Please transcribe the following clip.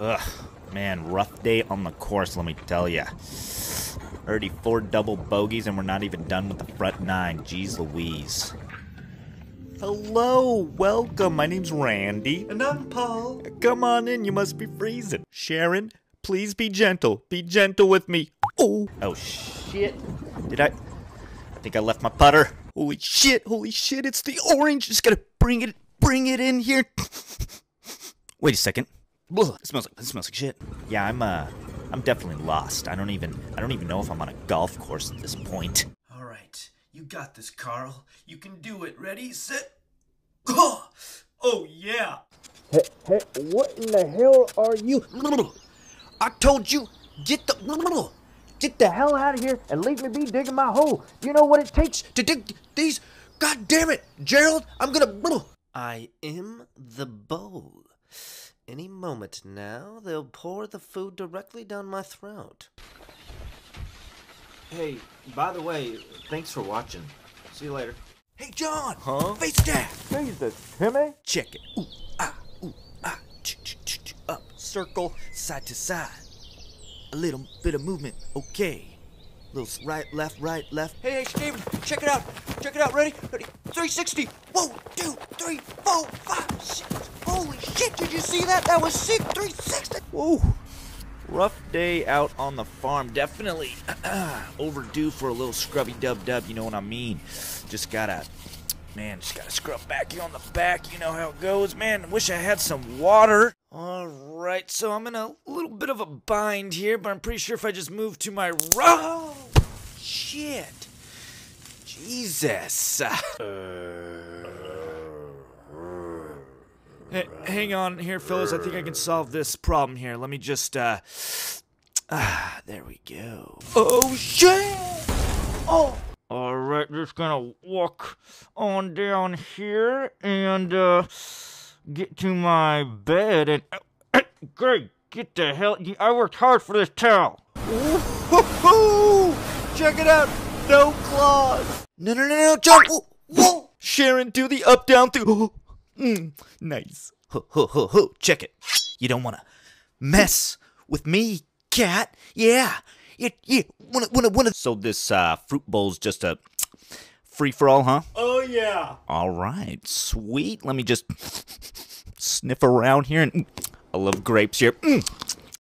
Ugh, man, rough day on the course, let me tell ya. Already four double bogeys and we're not even done with the front nine. Jeez Louise. Hello, welcome. My name's Randy. And I'm Paul. Come on in, you must be freezing. Sharon, please be gentle. Be gentle with me. Oh. Oh, shit. Did I? I think I left my putter. Holy shit, holy shit, it's the orange. Just gotta bring it, bring it in here. Wait a second. Ugh, it smells like, it smells like shit. Yeah, I'm, uh, I'm definitely lost. I don't even, I don't even know if I'm on a golf course at this point. All right, you got this, Carl. You can do it. Ready, set, go! Oh, yeah. Hey, hey, what in the hell are you? I told you, get the get the hell out of here and leave me be digging my hole. You know what it takes to dig these? God damn it, Gerald! I'm gonna. I am the bowl. Any moment now, they'll pour the food directly down my throat. Hey, by the way, thanks for watching. See you later. Hey, John! Huh? Face down! Jesus, Timmy? Check it. Ooh, ah, ooh, ah. Ch ch ch ch up, circle, side to side. A little bit of movement, okay. Little right, left, right, left. Hey, hey, Steven, check it out. Check it out. Ready? Ready? 360. Whoa, One, two, three, four, five, six. Holy shit, did you see that? That was sick. 360. Whoa. Rough day out on the farm. Definitely overdue for a little scrubby dub dub, you know what I mean? Just gotta, man, just gotta scrub back here on the back. You know how it goes, man. Wish I had some water. Alright, so I'm in a little bit of a bind here, but I'm pretty sure if I just move to my right. Oh, shit. Jesus. Uh, H- hang on here, fellas. I think I can solve this problem here. Let me just, uh. Ah, there we go. Oh, shit! Oh! Alright, just gonna walk on down here and, uh. Get to my bed and. Greg, get the hell. I worked hard for this towel. Woohoo! Check it out! No claws! No, no, no, no, John. Whoa. Sharon, do the up down through. Mm, nice. Ho, ho, ho, ho. Check it. You don't want to mess with me, cat. Yeah. Yeah, yeah. Wanna, wanna, wanna. So this uh, fruit bowl's just a free for all, huh? Oh, yeah. All right, sweet. Let me just sniff around here, and I love grapes here. Mm.